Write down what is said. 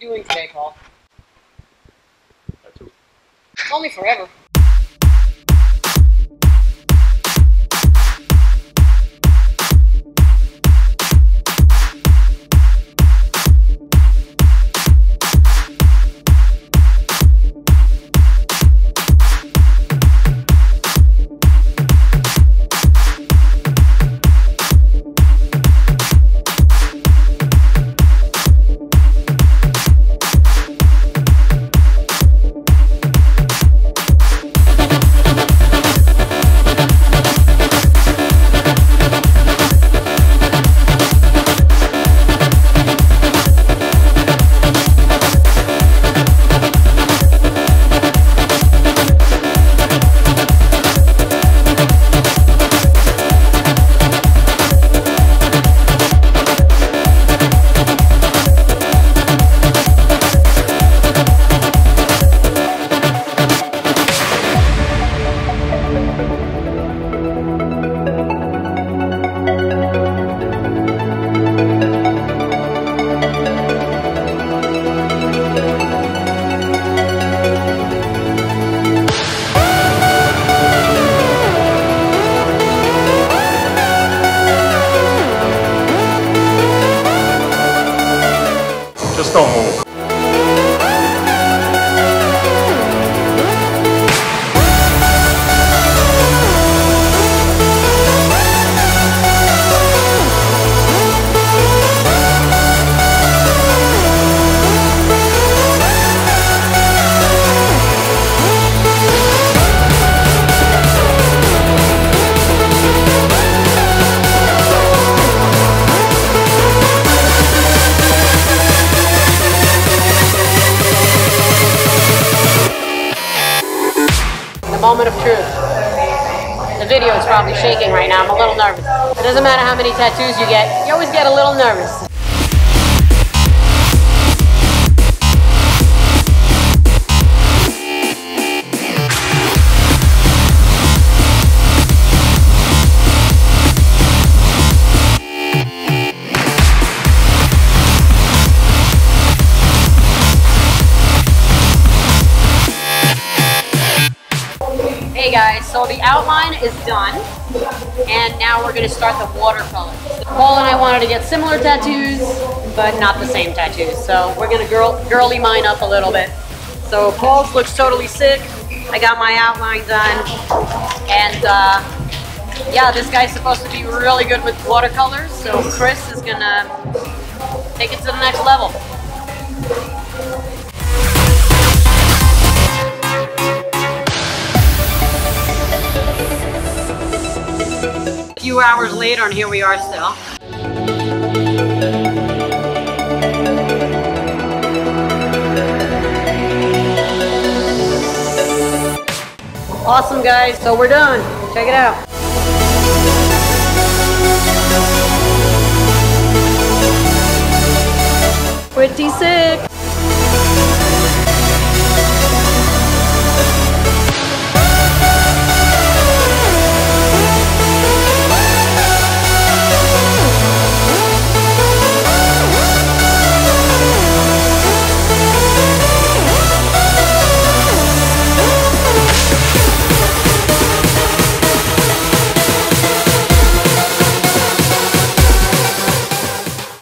we doing today, Paul? It's only forever. Moment of truth. The video is probably shaking right now. I'm a little nervous. It doesn't matter how many tattoos you get, you always get a little nervous. Hey guys, so the outline is done, and now we're gonna start the watercolor. Paul and I wanted to get similar tattoos, but not the same tattoos. So we're gonna girl girly mine up a little bit. So Paul's looks totally sick. I got my outline done, and uh, yeah, this guy's supposed to be really good with watercolors. So Criz is gonna take it to the next level. Few hours later, and here we are still. Awesome, guys. So we're done. Check it out. Pretty sick.